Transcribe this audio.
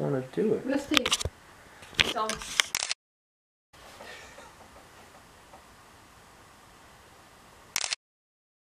want to do it. Misty, so